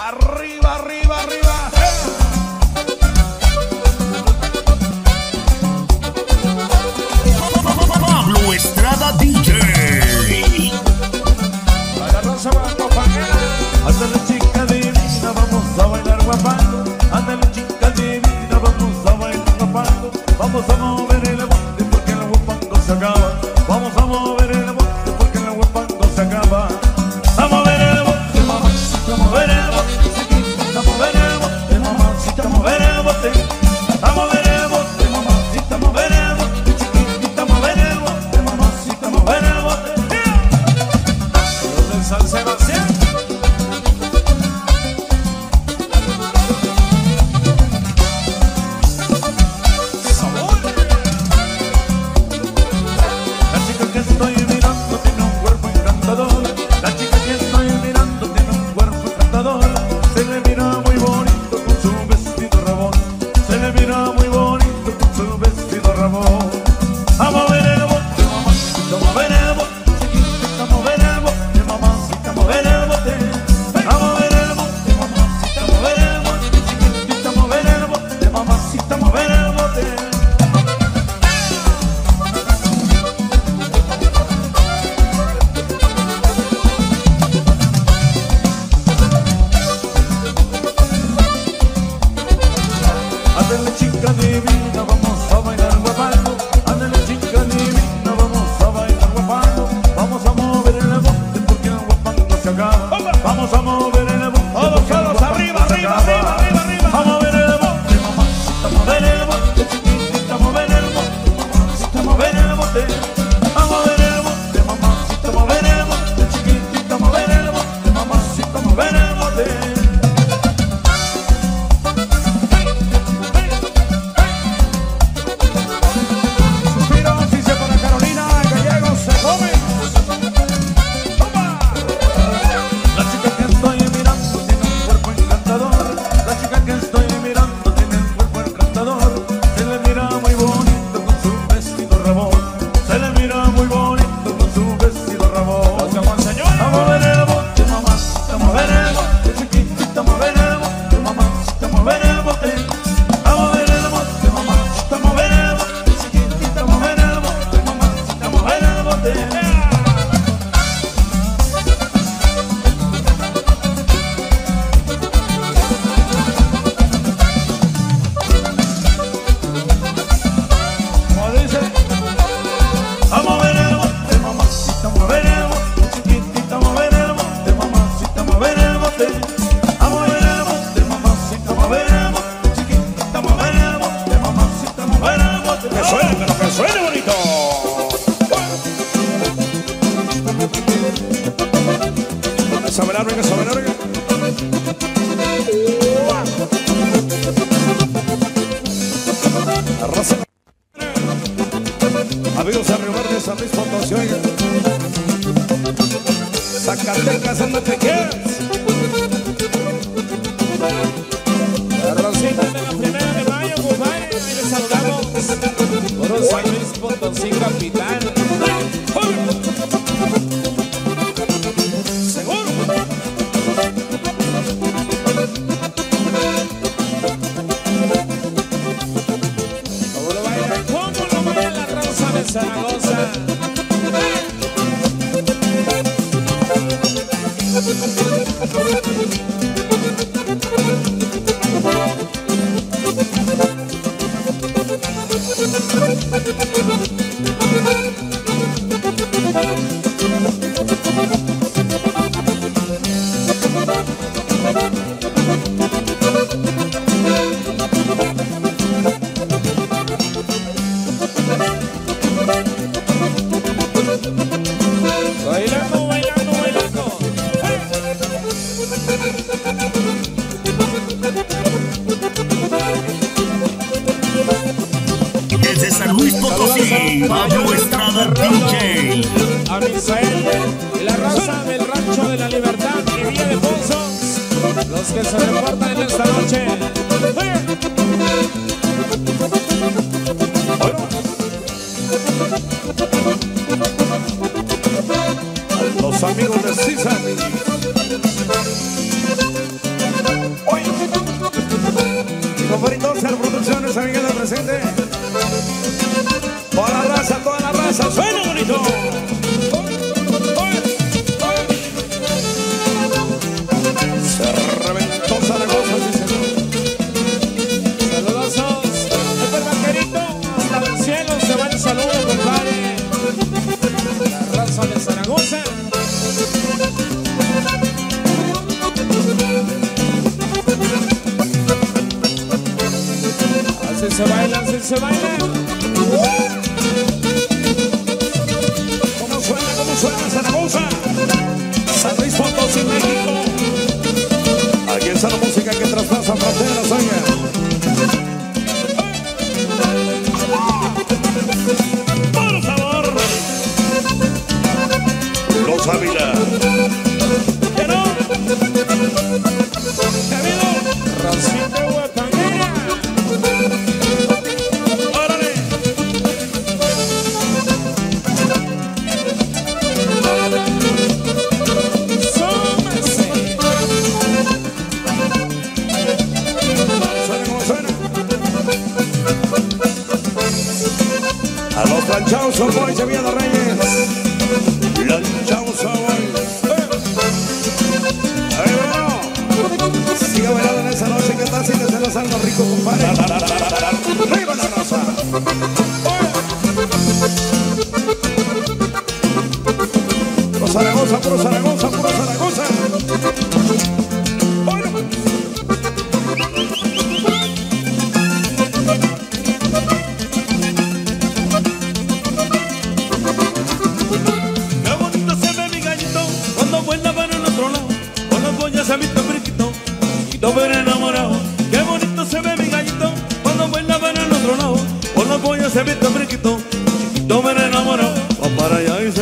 Arriba, arriba. salsero. Amigos de Río San Luis Potosí, Zacatecas, Santa Pequeñas. Primera de mayo, compadre, les saludamos por San Luis Potosí. Thank Andy, Pablo Estrada DJ. La raza del Rancho de la Libertad y Villa de Ponzo, los que se reportan en esta noche. Los amigos de Cisani. Hoy, Conferitos, Producciones, amigos de presente raza, toda la raza, suena bonito. Se reventó Zaragoza, sí señor. Saludazos. El vaquerito hasta el cielo se va el saludo, compadre. La raza de Zaragoza. Así se baila, así se baila. ¿Cómo suena, cómo suena Zaragoza? San Luis Potosí, México. Aquí está la música que traspasa fronteras, oiga. Por favor. Los Ávila. De Reyes. Planchados Boys. A ver, bueno. Siga bailando en esa noche que está haciendo los algo rico, compadre. ¡Arriba la raza! Zaragoza, puro Zaragoza, puro Zaragoza.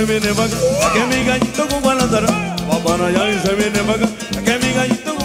semine baga, kemiga yito kubanazara, babana ya semine baga, kemiga yito